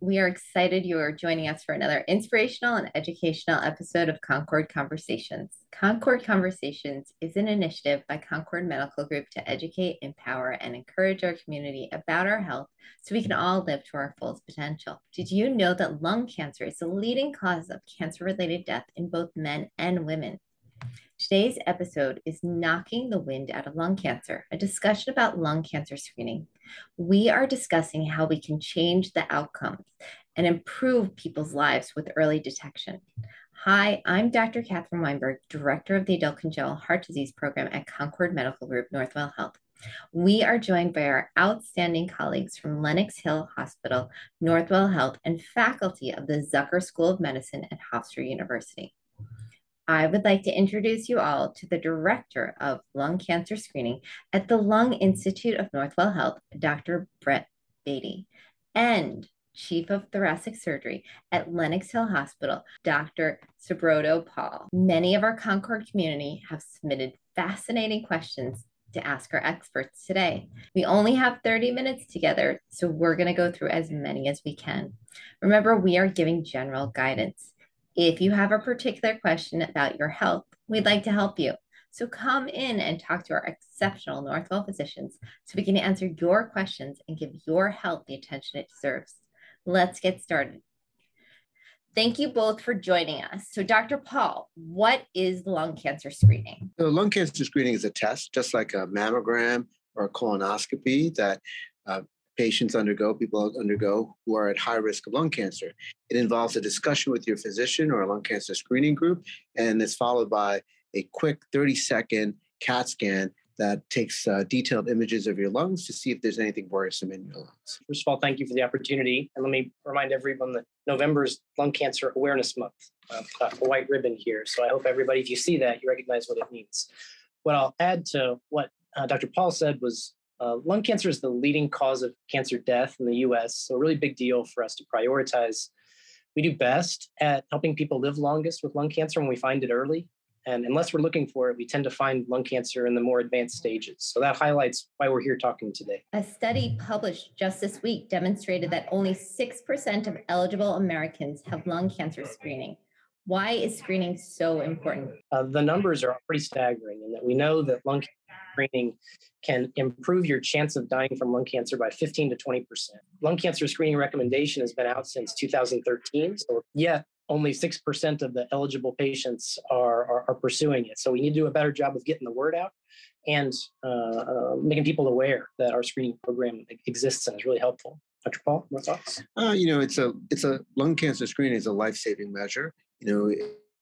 We are excited you are joining us for another inspirational and educational episode of Concorde Conversations. Concorde Conversations is an initiative by Concorde Medical Group to educate, empower, and encourage our community about our health so we can all live to our fullest potential. Did you know that lung cancer is the leading cause of cancer related death in both men and women? Today's episode is Knocking the Wind Out of Lung Cancer, a discussion about lung cancer screening. We are discussing how we can change the outcomes and improve people's lives with early detection. Hi, I'm Dr. Catherine Weinberg, Director of the Adult Congenital Heart Disease Program at Concorde Medical Group Northwell Health. We are joined by our outstanding colleagues from Lenox Hill Hospital, Northwell Health, and faculty of the Zucker School of Medicine at Hofstra University. I would like to introduce you all to the Director of Lung Cancer Screening at the Lung Institute of Northwell Health, Dr. Brett Bade, and Chief of Thoracic Surgery at Lenox Hill Hospital, Dr. Subroto Paul. Many of our Concorde community have submitted fascinating questions to ask our experts today. We only have 30 minutes together, so we're going to go through as many as we can. Remember, we are giving general guidance. If you have a particular question about your health, we'd like to help you. So come in and talk to our exceptional Northwell physicians so we can answer your questions and give your health the attention it deserves. Let's get started. Thank you both for joining us. So, Dr. Paul, what is lung cancer screening? So lung cancer screening is a test, just like a mammogram or a colonoscopy, that uh, patients undergo, people undergo who are at high risk of lung cancer. It involves a discussion with your physician or a lung cancer screening group, and it's followed by a quick 30 second CAT scan that takes uh, detailed images of your lungs to see if there's anything worrisome in your lungs. First of all, thank you for the opportunity. And let me remind everyone that November is Lung Cancer Awareness Month. I've got a white ribbon here. So I hope everybody, if you see that, you recognize what it means. What I'll add to what uh, Dr. Paul said was uh, lung cancer is the leading cause of cancer death in the US, so a really big deal for us to prioritize. We do best at helping people live longest with lung cancer when we find it early. And unless we're looking for it, we tend to find lung cancer in the more advanced stages. So that highlights why we're here talking today. A study published just this week demonstrated that only 6% of eligible Americans have lung cancer screening. Why is screening so important? Uh, the numbers are pretty staggering in that we know that lung screening can improve your chance of dying from lung cancer by 15 to 20%. Lung cancer screening recommendation has been out since 2013. So, yet only 6% of the eligible patients are, are, are, pursuing it. So, we need to do a better job of getting the word out and uh, uh, making people aware that our screening program exists and is really helpful. Dr. Paul, what thoughts? Uh, you know, it's a it's a lung cancer screening is a life saving measure you know,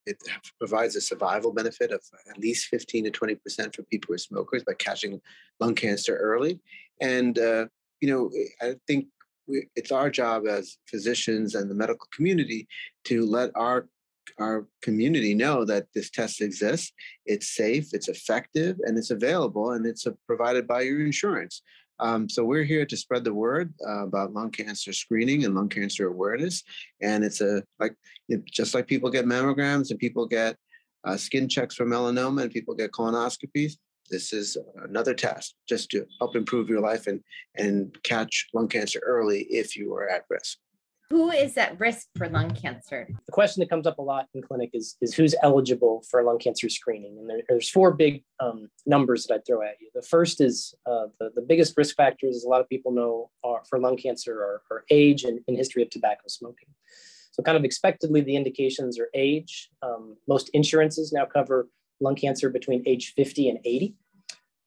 it, provides a survival benefit of at least 15 to 20 percent for people who are smokers by catching lung cancer early. And uh, you know, I think we, it's our job as physicians and the medical community to let our our community know that this test exists, it's safe, it's effective, and it's available, and it's uh, provided by your insurance. Um, so we're here to spread the word uh, about lung cancer screening and lung cancer awareness. And it's a like just like people get mammograms and people get uh, skin checks for melanoma and people get colonoscopies. This is another test just to help improve your life and and catch lung cancer early if you are at risk. Who is at risk for lung cancer? The question that comes up a lot in clinic is, is who's eligible for lung cancer screening? And there, there's four big um, numbers that I'd throw at you. The first is uh, the, the biggest risk factors, a lot of people know, are, for lung cancer are, are age and, and, history of tobacco smoking. So, kind of expectedly, the indications are age. Um, most insurances now cover lung cancer between age 50 and 80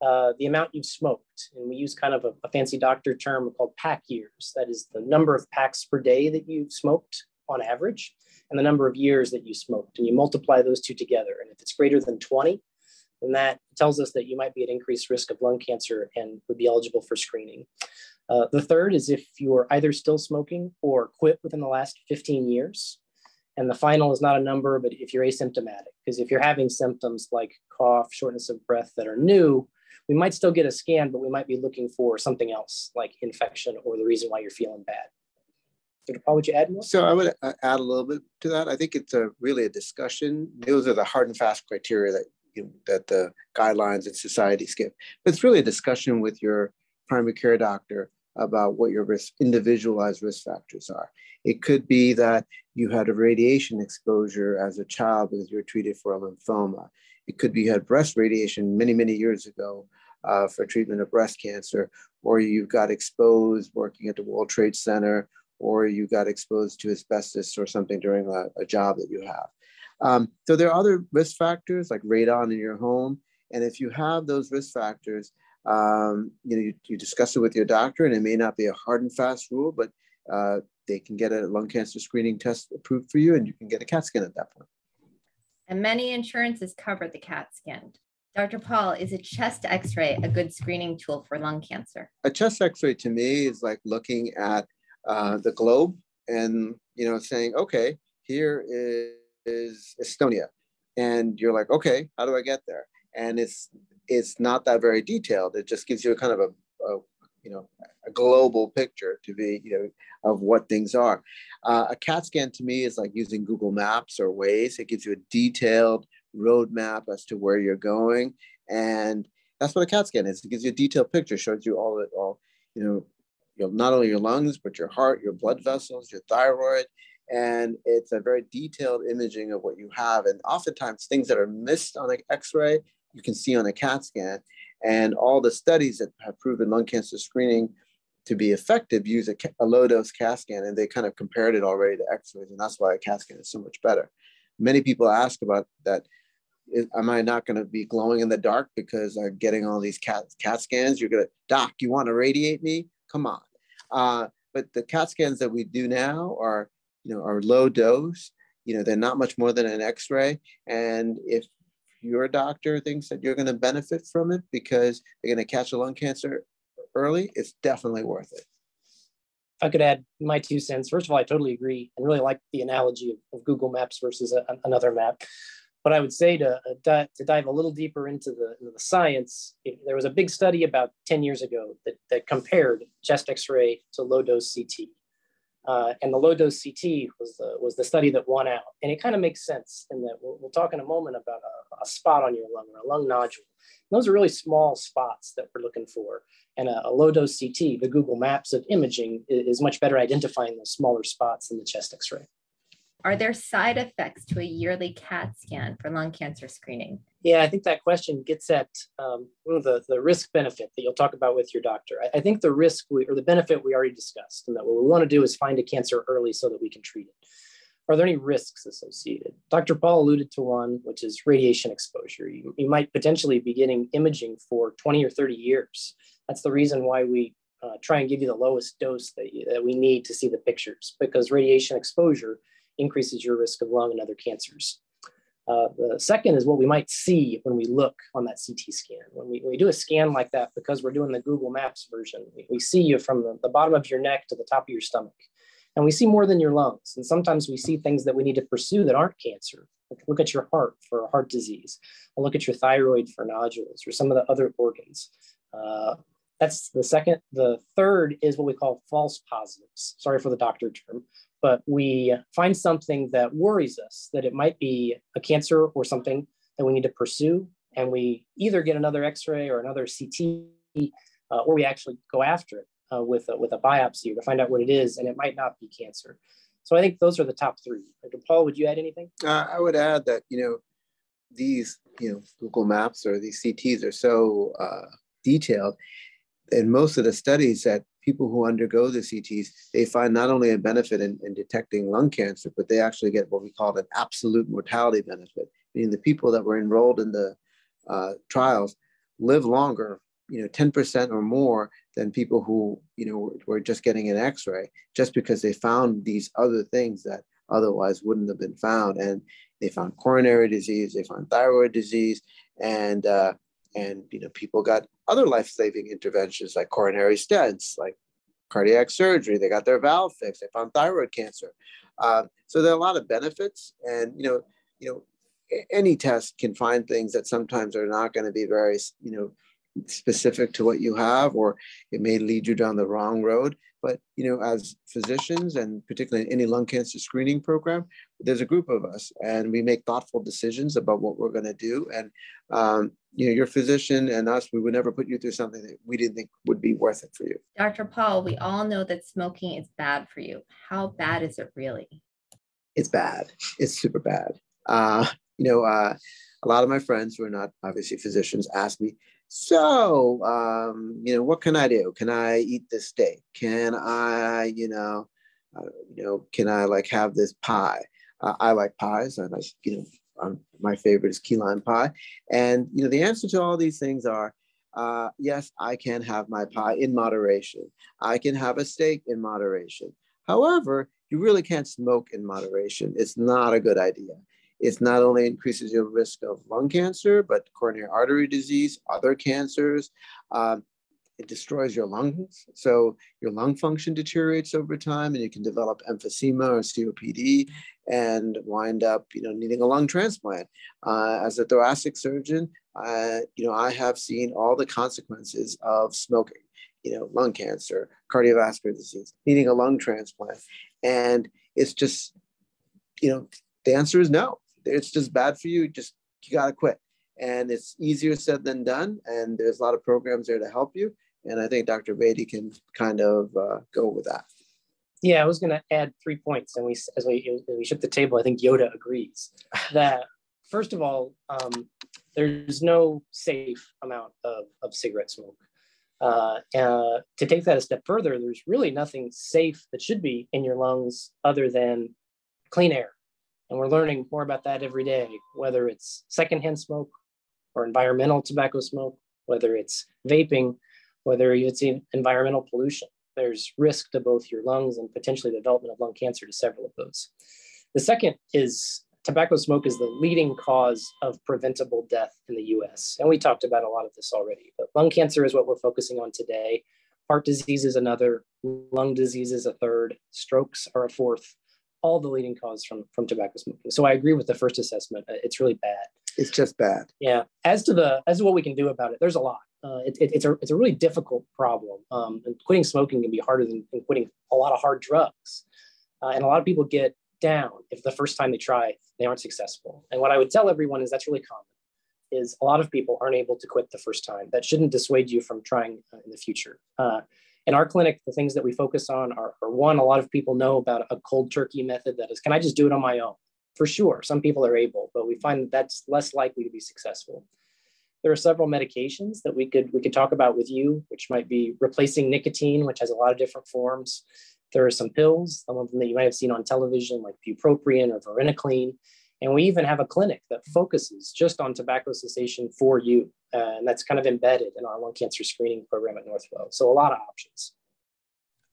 uh, the amount you've smoked. And we use kind of a, a, fancy doctor term called pack years. That is the number of packs per day that you've smoked on average and the number of years that you smoked. And you multiply those two together. And if it's greater than 20, then that tells us that you might be at increased risk of lung cancer and would be eligible for screening. Uh, the third is if you are either still smoking or quit within the last 15 years. And the final is not a number, but if you're asymptomatic, because if you're having symptoms like cough, shortness of breath that are new, we might still get a scan, but we might be looking for something else like infection or the reason why you're feeling bad. Dr. Paul, would you add more? So I would uh, add a little bit to that. I think it's a really a discussion. Those are the hard and fast criteria that you know, that the guidelines and societies give. But it's really a discussion with your primary care doctor about what your risk, individualized risk factors are. It could be that you had a radiation exposure as a child because you were treated for a lymphoma. It could be you had breast radiation many, many years ago uh, for treatment of breast cancer, or you got exposed working at the World Trade Center, or you got exposed to asbestos or something during a, a job that you have. Um, so there are other risk factors like radon in your home. And if you have those risk factors, um, you know, you, you, discuss it with your doctor, and it may not be a hard and fast rule, but uh, they can get a lung cancer screening test approved for you, and you can get a CAT scan at that point. And many insurances cover the CAT scan. Dr. Paul, is a chest x ray a good screening tool for lung cancer? A chest x ray to me is like looking at uh, the globe and you know saying, okay, here is, is Estonia. And you're like, okay, how do I get there? And it's it's not that very detailed. It just gives you a kind of a, a you know a global picture to be you know of what things are. Uh, a CAT scan to me is like using Google Maps or Waze It gives you a detailed roadmap as to where you're going, and that's what a CAT scan is. It gives you a detailed picture, shows you all it all you know, you know not only your lungs but your heart, your blood vessels, your thyroid, and it's a very detailed imaging of what you have. And oftentimes things that are missed on an X-ray you can see on a CAT scan. And all the studies that have proven lung cancer screening to be effective use a, a low dose CAT scan, and they kind of compared it already to X rays, and that's why a CAT scan is so much better. Many people ask about that. Am I not going to be glowing in the dark because I'm getting all these CAT, CAT scans? You're going to, Doc, you want to radiate me? Come on. Uh, but the CAT scans that we do now are, you know, are low dose. You know, they're not much more than an X-ray. And if your doctor thinks that you're going to benefit from it because they're going to catch a lung cancer early, it's definitely worth it. If I could add my two cents. First of all, I totally agree and really like the analogy of, of Google Maps versus a, another map. But I would say to, uh, to dive a little deeper into the, into the science, there was a big study about 10 years ago that, that compared chest x ray to low dose CT. Uh, and the low dose CT was the, was the study that won out. And it kind of makes sense in that we'll, we'll talk in a moment about a, a, spot on your lung or a lung nodule. And those are really small spots that we're looking for. And a, a low dose CT, the Google Maps of imaging, is, is much better identifying those smaller spots than the chest x ray. Are there side effects to a yearly CAT scan for lung cancer screening? Yeah, I think that question gets at um, the, the risk benefit that you'll talk about with your doctor. I, I think the risk we, or the benefit we already discussed, and that what we want to do is find a cancer early so that we can treat it. Are there any risks associated? Dr. Paul alluded to one, which is radiation exposure. You, you might potentially be getting imaging for 20 or 30 years. That's the reason why we uh, try and give you the lowest dose that, you, that we need to see the pictures, because radiation exposure increases your risk of lung and other cancers. Uh, the second is what we might see when we look on that CT scan. When we, when we do a scan like that, because we're doing the Google Maps version, we, we see you from the, the, bottom of your neck to the top of your stomach. And we see more than your lungs. And sometimes we see things that we need to pursue that aren't cancer. Like look at your heart for heart disease, look at your thyroid for nodules, or some of the other organs. Uh, that's the second. The third is what we call false positives. Sorry for the doctor term, but we find something that worries us that it might be a cancer or something that we need to pursue. And we either get another x-ray or another ct uh, or we actually go after it uh, with, a, with a biopsy to find out what it is and it might not be cancer. So i think those are the top three. Paul would you add anything? Uh, i would add that you know these you know google maps or these cts are so uh, detailed. And most of the studies that people who undergo the CTs, they find not only a benefit in, in detecting lung cancer, but they actually get what we call an absolute mortality benefit, meaning the people that were enrolled in the uh, trials live longer, you know, 10% or more than people who, you know, were just getting an x-ray just because they found these other things that otherwise wouldn't have been found. And they found coronary disease, they found thyroid disease, and uh, and you know people got other life-saving interventions like coronary stents like cardiac surgery they got their valve fixed they found thyroid cancer. Uh, so there are a lot of benefits and you know you know any test can find things that sometimes are not going to be very you know specific to what you have or it may lead you down the wrong road But you know, as physicians and particularly in any lung cancer screening program, there's a group of us, and we make thoughtful decisions about what we're going to do. And um, you know, your physician and us, we would never put you through something that we didn't think would be worth it for you. Dr. Paul, we all know that smoking is bad for you. How bad is it really? It's bad. It's super bad. Uh, you know, uh, a lot of my friends who are not obviously physicians ask me, so um, you know, what can I do? Can I eat this steak? Can I, you know, uh, you know, can I like have this pie? Uh, I like pies. and I you know, um, my favorite is key lime pie. And you know, the answer to all these things are uh, yes, I can have my pie in moderation. I can have a steak in moderation. However, you really can't smoke in moderation. It's not a good idea. It not only increases your risk of lung cancer, but coronary artery disease, other cancers. Um, it destroys your lungs. So your lung function deteriorates over time and you can develop emphysema or COPD and wind up, you know, needing a lung transplant. Uh, as a thoracic surgeon, uh, you know, I have seen all the consequences of smoking, you know, lung cancer, cardiovascular disease, needing a lung transplant. And it's just, you know, the answer is no it's just bad for you. Just you got to quit. And it's easier said than done. And there's a lot of programs there to help you. And I think Dr. Bade can kind of uh, go with that. Yeah, I was going to add three points, and we as we as we shook the table, I think Yoda agrees that first of all, um, there's no safe amount of, of cigarette smoke. Uh, uh, to take that a step further, there's really nothing safe that should be in your lungs other than clean air. And we're learning more about that every day, whether it's secondhand smoke or environmental tobacco smoke, whether it's vaping, whether it's environmental pollution. There's risk to both your lungs and potentially development of lung cancer to several of those. The second is tobacco smoke is the leading cause of preventable death in the US. And we talked about a lot of this already, but lung cancer is what we're focusing on today. Heart disease is another, lung disease is a third, strokes are a fourth, all the leading causes from from tobacco smoking. So I agree with the first assessment. Uh, it's really bad. It's just bad. Yeah. As to the as to what we can do about it, there's a lot. Uh, it, it, it's a it's a really difficult problem. Um, and quitting smoking can be harder than, than quitting a lot of hard drugs. Uh, and a lot of people get down if the first time they try they aren't successful. And what I would tell everyone is that's really common. Is a lot of people aren't able to quit the first time. That shouldn't dissuade you from trying uh, in the future. In our clinic, the things that we focus on are, are, one, a lot of people know about a cold turkey method that is, can I just do it on my own? For sure, some people are able, but we find that that's less likely to be successful. There are several medications that we could we could talk about with you, which might be replacing nicotine, which has a lot of different forms. There are some pills, some of them that you might have seen on television, like bupropion or varenicline. And we even have a clinic that focuses just on tobacco cessation for you. Uh, and that's kind of embedded in our lung cancer screening program at Northwell. So a lot of options.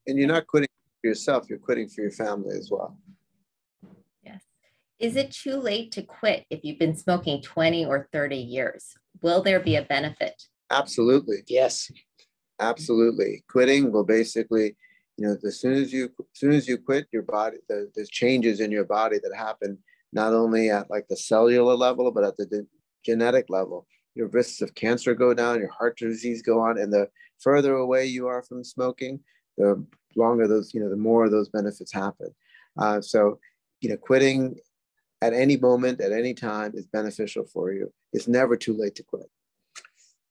And you're not quitting for yourself, you're quitting for your family as well. Yes. Is it too late to quit if you've been smoking 20 or 30 years? Will there be a benefit? Absolutely. Yes. Absolutely. Quitting will basically, you know, as soon as you as soon as you quit, your body, the, there's changes in your body that happen not only at like the cellular level, but at the de- genetic level. Your risks of cancer go down, your heart disease go on, and the further away you are from smoking, the longer those, you know, the more of those benefits happen. Uh, so, you know, quitting at any moment, at any time is beneficial for you. It's never too late to quit.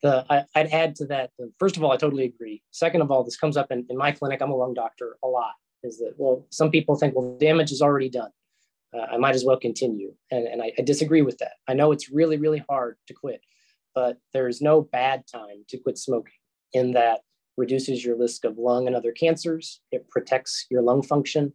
The, I, would add to that. First of all, I totally agree. Second of all, this comes up in, in my clinic. I'm a lung doctor a lot. Is that well? Some people think well, damage is already done uh, I might as well continue. And, and I, I, disagree with that. I know it's really, really hard to quit, but there's no bad time to quit smoking in that reduces your risk of lung and other cancers. It protects your lung function.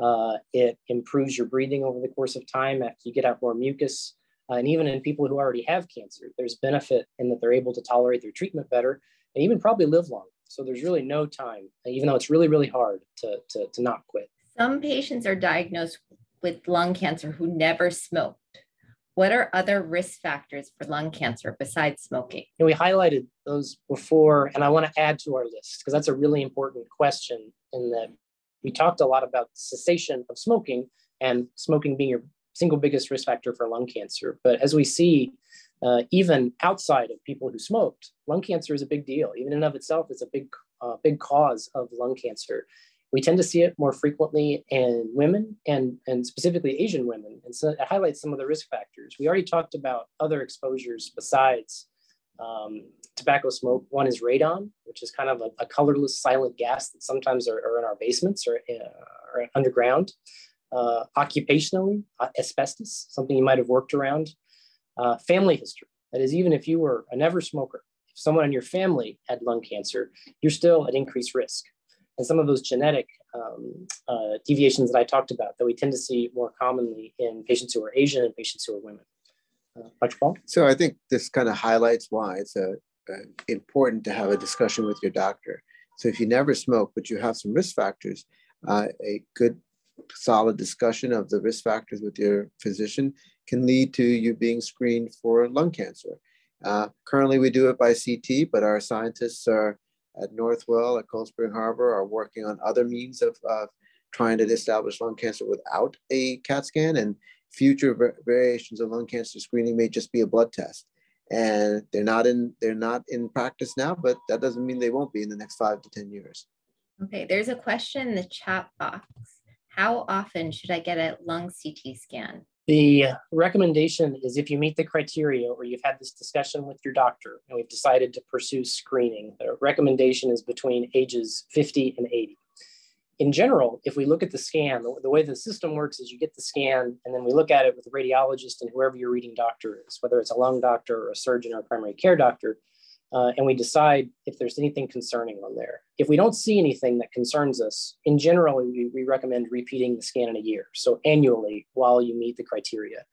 Uh, it improves your breathing over the course of time after you get out more mucus. Uh, and even in people who already have cancer, there's benefit in that they're able to tolerate their treatment better and even probably live long. So there's really no time, even though it's really, really hard to, to, to not quit. Some patients are diagnosed with lung cancer who never smoked? What are other risk factors for lung cancer besides smoking? And we highlighted those before, and I want to add to our list because that's a really important question. In that we talked a lot about cessation of smoking and smoking being your single biggest risk factor for lung cancer. But as we see, uh, even outside of people who smoked, lung cancer is a big deal. Even in of itself, it's a big uh, big cause of lung cancer. We tend to see it more frequently in women and, and specifically Asian women. And so it highlights some of the risk factors. We already talked about other exposures besides um, tobacco smoke. One is radon, which is kind of a, a colorless silent gas that sometimes are, are in our basements or, uh, or underground. Uh, occupationally, uh, asbestos, something you might have worked around. Uh, family history, that is, even if you were a never smoker, if someone in your family had lung cancer, you're still at increased risk. And some of those genetic um, uh, deviations that I talked about that we tend to see more commonly in patients who are Asian and patients who are women. Uh, Dr. Paul? So I think this kind of highlights why it's a, a important to have a discussion with your doctor. So if you never smoke, but you have some risk factors, uh, a good solid discussion of the risk factors with your physician can lead to you being screened for lung cancer. Uh, currently, we do it by CT, but our scientists are at Northwell, at Cold Spring Harbor, are working on other means of uh, trying to establish lung cancer without a CAT scan. And future variations of lung cancer screening may just be a blood test. And they're not in they're not in practice now, but that doesn't mean they won't be in the next five to ten years. Okay, there's a question in the chat box. How often should I get a lung CT scan? The recommendation is if you meet the criteria or you've had this discussion with your doctor and we've decided to pursue screening, the recommendation is between ages 50 and 80. In general, if we look at the scan, the, the way the system works is you get the scan and then we look at it with a radiologist and whoever your reading doctor is, whether it's a lung doctor or a surgeon or a primary care doctor, uh, and we decide if there's anything concerning on there. If we don't see anything that concerns us, in general, we, we recommend repeating the scan in a year, so annually while you meet the criteria.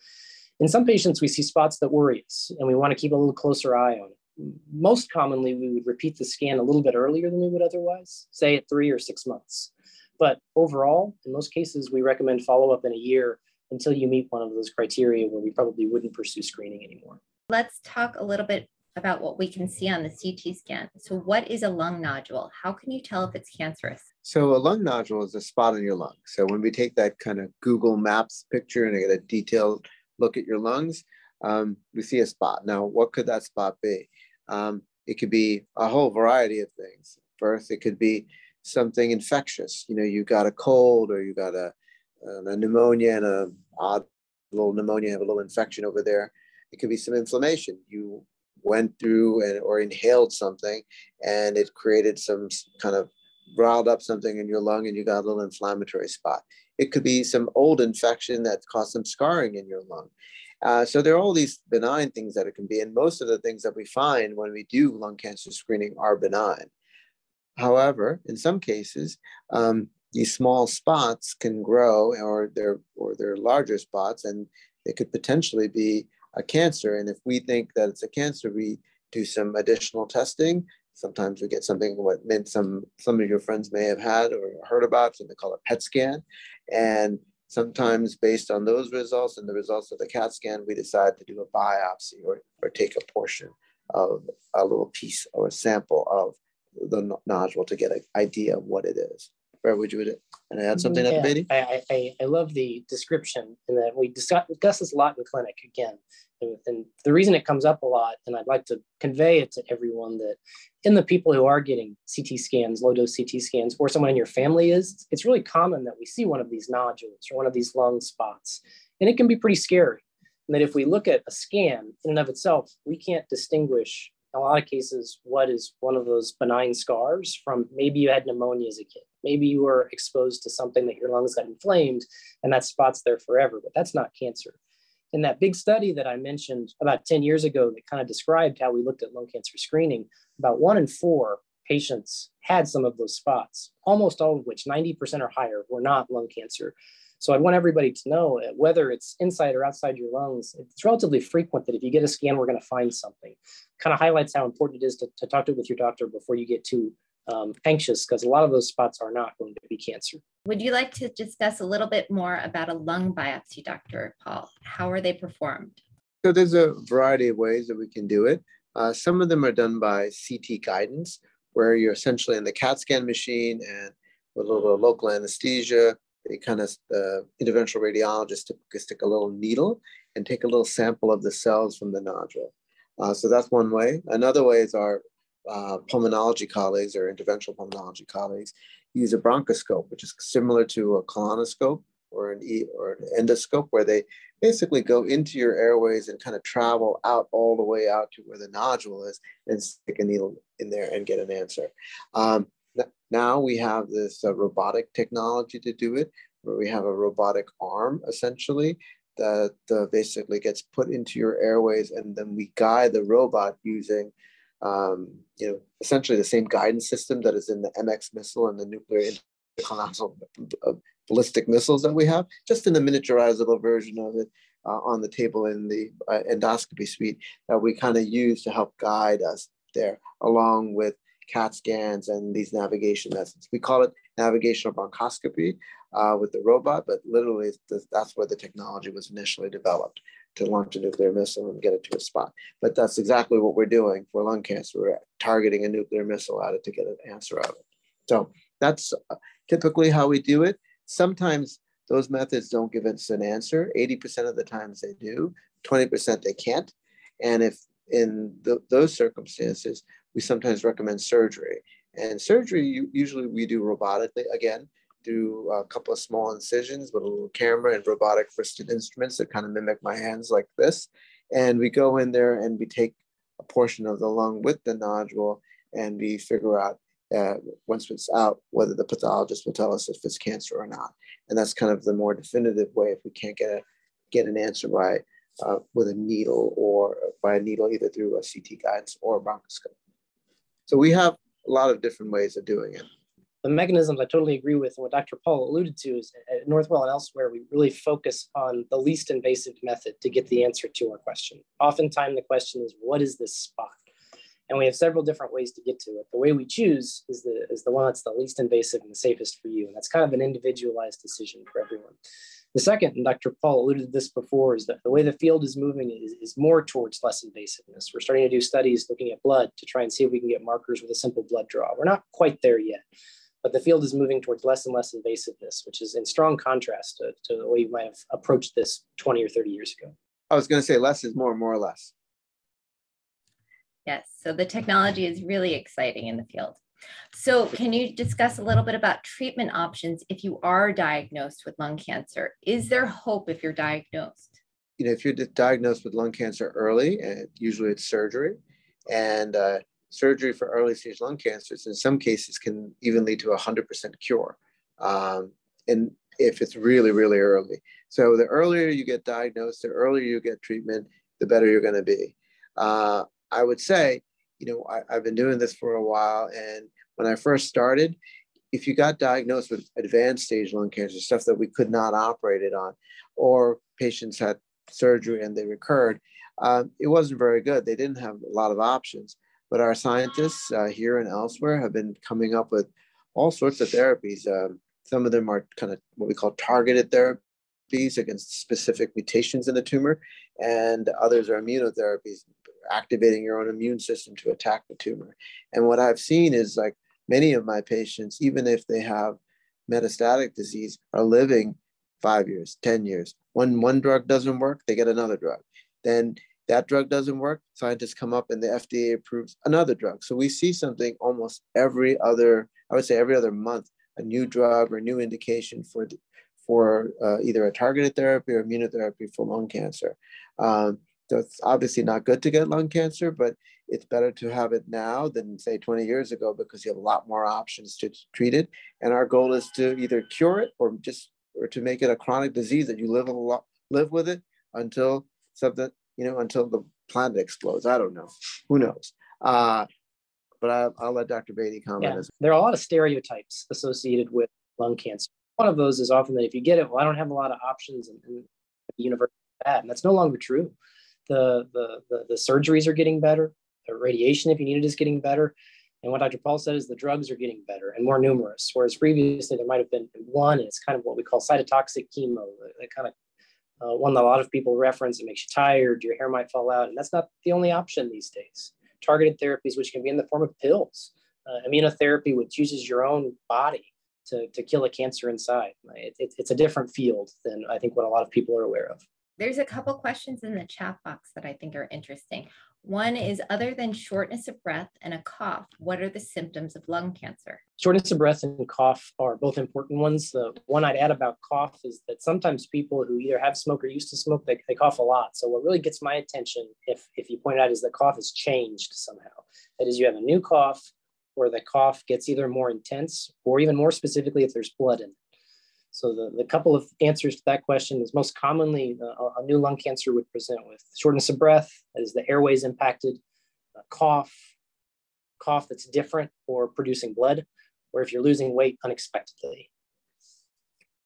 In some patients, we see spots that worry us, and we want to keep a little closer eye on it. Most commonly, we would repeat the scan a little bit earlier than we would otherwise, say at three or six months. But overall, in most cases, we recommend follow up in a year until you meet one of those criteria where we probably wouldn't pursue screening anymore. Let's talk a little bit about what we can see on the CT scan. So, what is a lung nodule? How can you tell if it's cancerous? So, a lung nodule is a spot on your lung. So, when we take that kind of Google Maps picture and get a detailed look at your lungs, um, we see a spot. Now, what could that spot be? Um, it could be a whole variety of things. First, it could be something infectious. You know, you got a cold or you got a, a pneumonia and a odd little pneumonia, have a little infection over there. It could be some inflammation. You went through and or inhaled something and it created some kind of riled up something in your lung and you got a little inflammatory spot. It could be some old infection that caused some scarring in your lung. Uh, so there are all these benign things that it can be, and most of the things that we find when we do lung cancer screening are benign. However, in some cases, um, these small spots can grow, or they're or they're larger spots, and they could potentially be a cancer. And if we think that it's a cancer, we do some additional testing. Sometimes we get something what some some of your friends may have had or heard about, so they call it PET scan. And sometimes based on those results and the results of the CAT scan, we decide to do a biopsy or, or take a portion of a little piece or a sample of the nodule to get an idea of what it is. Where would you and add something yeah, to I, I, I love the description and that we discuss, discuss this a lot in clinic again. And, and the reason it comes up a lot, and I'd like to convey it to everyone that in the people who are getting CT scans, low dose CT scans, or someone in your family is, it's really common that we see one of these nodules or one of these lung spots. And it can be pretty scary. And that if we look at a scan in and of itself, we can't distinguish in a lot of cases what is one of those benign scars from maybe you had pneumonia as a kid maybe you were exposed to something that your lungs got inflamed and that spot's there forever but that's not cancer in that big study that i mentioned about 10 years ago that kind of described how we looked at lung cancer screening about one in four patients had some of those spots almost all of which 90% or higher were not lung cancer so I want everybody to know whether it's inside or outside your lungs, it's relatively frequent that if you get a scan, we're going to find something. Kind of highlights how important it is to, to talk to it with your doctor before you get too um, anxious because a lot of those spots are not going to be cancer. Would you like to discuss a little bit more about a lung biopsy, Dr. Paul? How are they performed? So there's a variety of ways that we can do it. Uh, some of them are done by CT guidance, where you're essentially in the CAT scan machine and with a little local anesthesia, they kind of uh, interventional radiologist to stick a little needle and take a little sample of the cells from the nodule. Uh, so that's one way. Another way is our uh, pulmonology colleagues or interventional pulmonology colleagues use a bronchoscope, which is similar to a colonoscope or an, e- or an endoscope, where they basically go into your airways and kind of travel out all the way out to where the nodule is and stick a needle in there and get an answer. Um, now we have this uh, robotic technology to do it, where we have a robotic arm essentially that uh, basically gets put into your airways, and then we guide the robot using, um, you know, essentially the same guidance system that is in the MX missile and the nuclear intercontinental ballistic missiles that we have, just in a miniaturized little version of it uh, on the table in the uh, endoscopy suite that we kind of use to help guide us there, along with CAT scans and these navigation methods. We call it navigational bronchoscopy uh, with the robot, but literally that's where the technology was initially developed to launch a nuclear missile and get it to a spot. But that's exactly what we're doing for lung cancer. We're targeting a nuclear missile at it to get an answer out of it. So that's uh, typically how we do it. Sometimes those methods don't give us an answer. 80% of the times they do, 20% they can't. And if in the, those circumstances, we sometimes recommend surgery. And surgery, usually we do robotically, again, do a couple of small incisions with a little camera and robotic wristed instruments that kind of mimic my hands like this. And we go in there and we take a portion of the lung with the nodule and we figure out uh, once it's out whether the pathologist will tell us if it's cancer or not. And that's kind of the more definitive way if we can't get a, get an answer by uh, with a needle or by a needle either through a CT guidance or a bronchoscope. So we have a lot of different ways of doing it. The mechanisms I totally agree with. And what Dr. Paul alluded to is at Northwell and elsewhere, we really focus on the least invasive method to get the answer to our question. Oftentimes the question is, what is this spot? And we have several different ways to get to it. The way we choose is the, is the one that's the least invasive and the safest for you. And that's kind of an individualized decision for everyone. The second, and Dr. Paul alluded to this before, is that the way the field is moving is, is more towards less invasiveness. We're starting to do studies looking at blood to try and see if we can get markers with a simple blood draw. We're not quite there yet, but the field is moving towards less and less invasiveness, which is in strong contrast to, to the way you might have approached this 20 or 30 years ago. I was going to say less is more, more or less. Yes, so the technology is really exciting in the field. So, can you discuss a little bit about treatment options if you are diagnosed with lung cancer? Is there hope if you're diagnosed? You know, if you're diagnosed with lung cancer early, and usually it's surgery, and uh, surgery for early stage lung cancers in some cases can even lead to a 100% cure. Um, and if it's really, really early. So the earlier you get diagnosed, the earlier you get treatment, the better you're going to be. Uh, I would say you know, I, have been doing this for a while. And when I first started, if you got diagnosed with advanced stage lung cancer, stuff that we could not operate it on, or patients had surgery and they recurred, um, it wasn't very good. They didn't have a lot of options. But our scientists uh, here and elsewhere have been coming up with all sorts of therapies. Um, some of them are kind of what we call targeted therapies against specific mutations in the tumor, and others are immunotherapies activating your own immune system to attack the tumor. And what I've seen is like many of my patients, even if they have metastatic disease, are living five years, 10 years. When one drug doesn't work, they get another drug. Then that drug doesn't work, scientists come up and the FDA approves another drug. So we see something almost every other, I would say every other month, a new drug or new indication for for uh, either a targeted therapy or immunotherapy for lung cancer. Um, so it's obviously not good to get lung cancer, but it's better to have it now than say 20 years ago because you have a lot more options to treat it. And our goal is to either cure it or just or to make it a chronic disease that you live a lot live with it until something you know until the planet explodes. I don't know, who knows. Uh, but I, will let Dr. Bade comment. Yeah. There are a lot of stereotypes associated with lung cancer. One of those is often that if you get it, well, I don't have a lot of options, and, and the universe is bad, and that's no longer true the, the, the, the surgeries are getting better. The radiation, if you need it, is getting better. And what Dr. Paul said is the drugs are getting better and more numerous, whereas previously there might have been one. It's kind of what we call cytotoxic chemo, the kind of uh, one that a lot of people reference. It makes you tired, your hair might fall out, and that's not the only option these days. Targeted therapies, which can be in the form of pills, uh, immunotherapy, which uses your own body to, to kill a cancer inside. It, it, it's a different field than I think what a lot of people are aware of. There's a couple questions in the chat box that I think are interesting. One is other than shortness of breath and a cough, what are the symptoms of lung cancer? Shortness of breath and cough are both important ones. The one I'd add about cough is that sometimes people who either have smoked or used to smoke, they, they cough a lot. So what really gets my attention, if, if you point out, is the cough has changed somehow. That is, you have a new cough or the cough gets either more intense or even more specifically if there's blood in it. So the, the couple of answers to that question is most commonly uh, a new lung cancer would present with shortness of breath as the airways impacted, cough, cough that's different or producing blood, or if you're losing weight unexpectedly.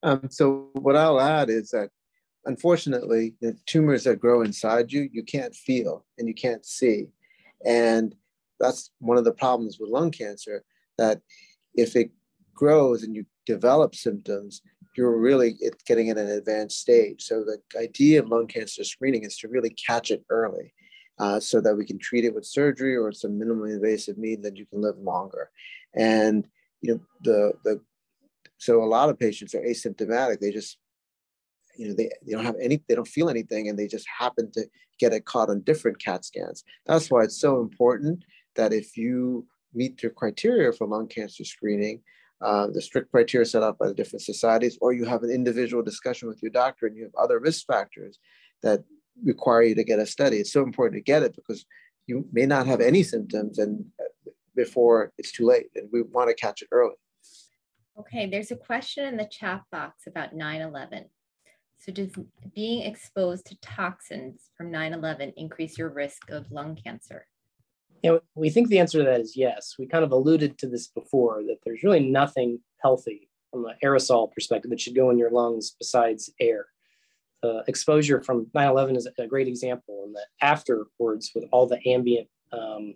Um, so what I'll add is that unfortunately, the tumors that grow inside you, you can't feel and you can't see. And that's one of the problems with lung cancer that if it grows and you develop symptoms, you're really getting at an advanced stage. So the idea of lung cancer screening is to really catch it early. Uh, so that we can treat it with surgery or some minimally invasive means that you can live longer. And you know the the so a lot of patients are asymptomatic. They just you know they, they don't have any they don't feel anything and they just happen to get it caught on different CAT scans. That's why it's so important that if you meet your criteria for lung cancer screening, uh, the strict criteria set out by the different societies, or you have an individual discussion with your doctor and you have other risk factors that require you to get a study. It's so important to get it because you may not have any symptoms and uh, before it's too late, and we want to catch it early. Okay, there's a question in the chat box about 9/11. So does being exposed to toxins from 9/11 increase your risk of lung cancer? You know, we think the answer to that is yes. We kind of alluded to this before that there's really nothing healthy from an aerosol perspective that should go in your lungs besides air. Uh, exposure from 9/11 is a great example, and that afterwards, with all the ambient um,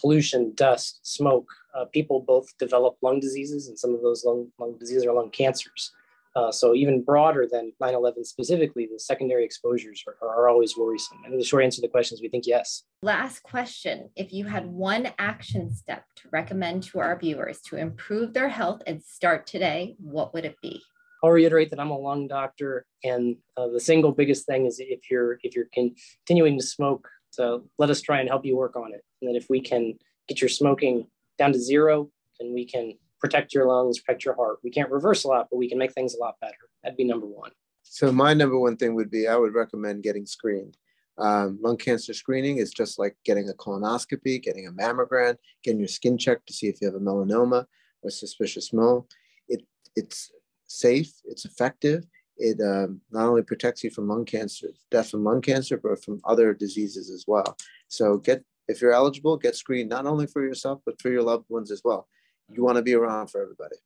pollution, dust, smoke, uh, people both develop lung diseases, and some of those lung, lung diseases are lung cancers. Uh, so even broader than 9-11 specifically, the secondary exposures are, are always worrisome. And the short answer to the question is we think yes. Last question. If you had one action step to recommend to our viewers to improve their health and start today, what would it be? I'll reiterate that I'm a lung doctor, and uh, the single biggest thing is if you're if you're continuing to smoke, so let us try and help you work on it. And that if we can get your smoking down to zero, then we can protect your lungs, protect your heart. We can't reverse a lot, but we can make things a lot better. That'd be number one. So my number one thing would be I would recommend getting screened. Um, lung cancer screening is just like getting a colonoscopy, getting a mammogram, getting your skin checked to see if you have a melanoma or suspicious mole. It, it's safe, it's effective. It um, not only protects you from lung cancer, death from lung cancer, but from other diseases as well. So get if you're eligible, get screened not only for yourself but for your loved ones as well you want to be around for everybody.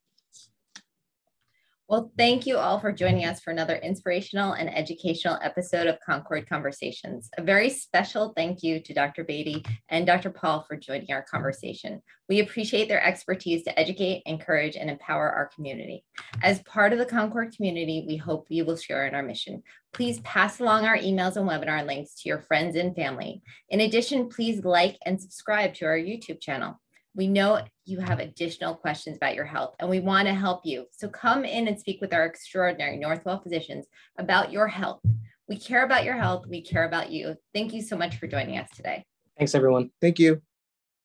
Well, thank you all for joining us for another inspirational and educational episode of Concorde Conversations. A very special thank you to Dr. Bade and Dr. Paul for joining our conversation. We appreciate their expertise to educate, encourage, and empower our community. As part of the Concorde community, we hope you will share in our mission. Please pass along our emails and webinar links to your friends and family. In addition, please like and subscribe to our YouTube channel. We know you have additional questions about your health and we want to help you. So come in and speak with our extraordinary Northwell physicians about your health. We care about your health. We care about you. Thank you so much for joining us today. Thanks, everyone. Thank you.